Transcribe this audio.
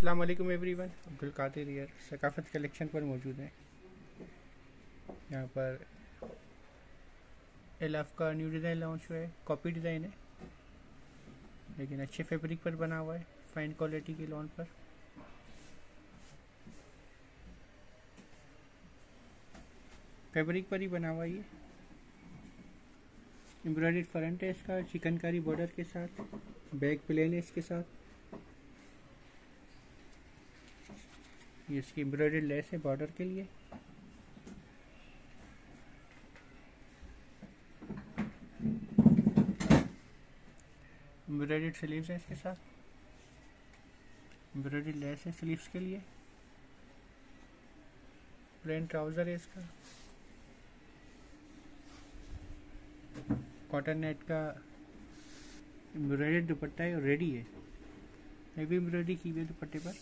अस्सलाम वालेकुम एवरीवन अब्दुल कादिर यार सकाफत कलेक्शन पर मौजूद है। यहाँ पर एलाफ का न्यू डिज़ाइन लॉन्च हुआ है। कॉपी डिज़ाइन है। लेकिन अच्छे फैब्रिक पर बना हुआ है। फाइन क्वालिटी के लॉन पर। फैब्रिक पर ही बना हुआ ये। एम्ब्रॉयड फ्रंट है इसका। चिकनकारी बॉर्डर के साथ। बैक प्लेन है इसके साथ। ये इसकी एम्ब्रॉयडरी लेस है बॉर्डर के लिए। एम्ब्रॉयडरी स्लीव्स है इसके साथ। एम्ब्रॉयडरी लेस है स्लीव्स के लिए। प्लेन ट्राउज़र है इसका। कॉटन नेट का एम्ब्रॉयडरी दुपट्टा है और रेडी है। हैवी एम्ब्रॉयडरी की हुई है दुपट्टे पर।